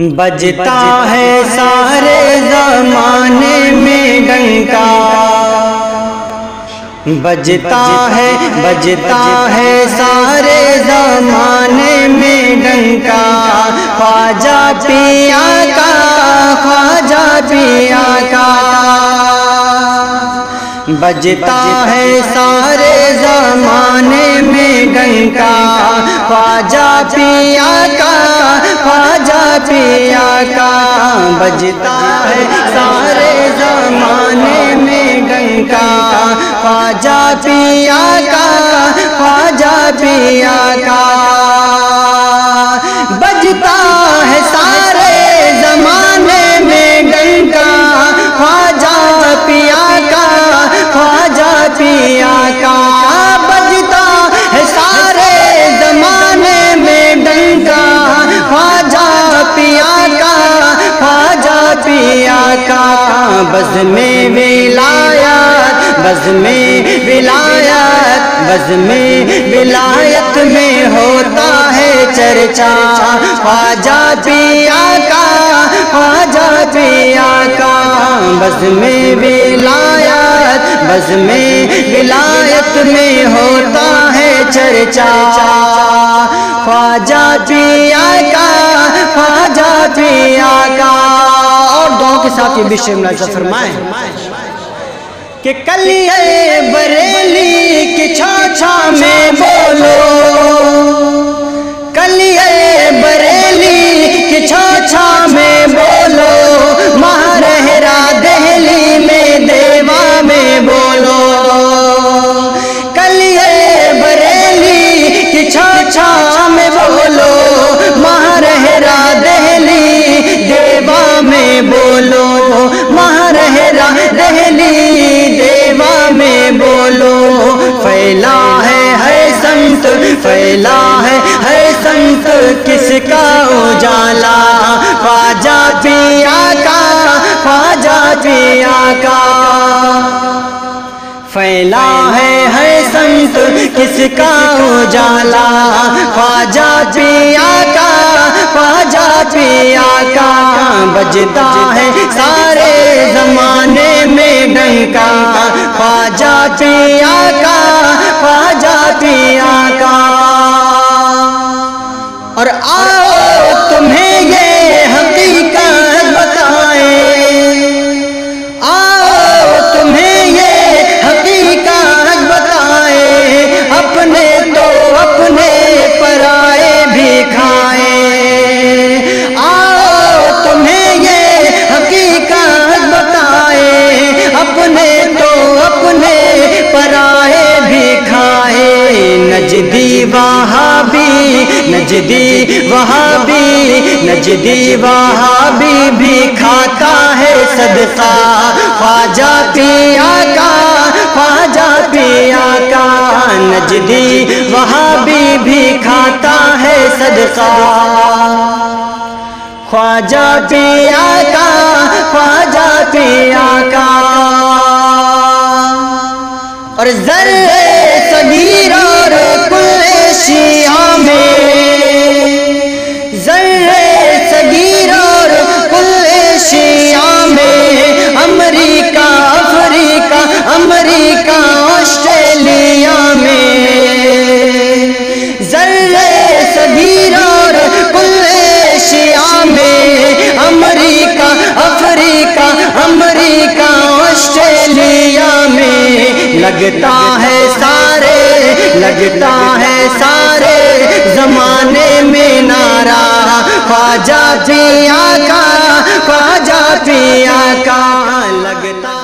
बजता है सारे जमाने में डंका। बजता है बजता है सारे जमाने में डंका। ख्वाजा पिया का ख्वाजा पिया का। बजता है सारे जमाने में डंका। ख्वाजा पिया का ख्वाजा पिया का बजता है। सारे जमाने में डंका ख्वाजा पिया का ख्वाजा पिया का। बज में विलायत बज में विलायत बज में विलायत में होता है चर्चा। ख्वाजा पिया का, ख्वाजा पिया का। बज में विलायत बज में विलायत में होता है चर्चा। ख्वाजा पिया का, ख्वाजा साथ ये विषय मुलाजा फरमाए कि कलिए बरेली की छाछा में बोलो। कलिए बरेली की छाछा में बोलो। महारहरा दहली में देवा में बोलो। कलिए बरेली की छाछा फैला है है संत किसका उजाला? ख्वाजा पिया का, ख्वाजा पिया का। फैला है है संत किसका उजाला? ख्वाजा पिया का, ख्वाजा पिया का। बजता है सारे जमाने में डंका। ख्वाजा पिया का पिया का। और आओ नजदी वहाबी नजदी वहाबी भी खाता है सदका। ख्वाजा पिया का, ख्वाजा पिया का। नजदी वहाबी भी खाता है सदका। ख्वाजा पिया का, ख्वाजा अमेरिका ऑस्ट्रेलिया में लगता है सारे, लगता है सारे जमाने में नारा। ख्वाजा पिया का, ख्वाजा पिया का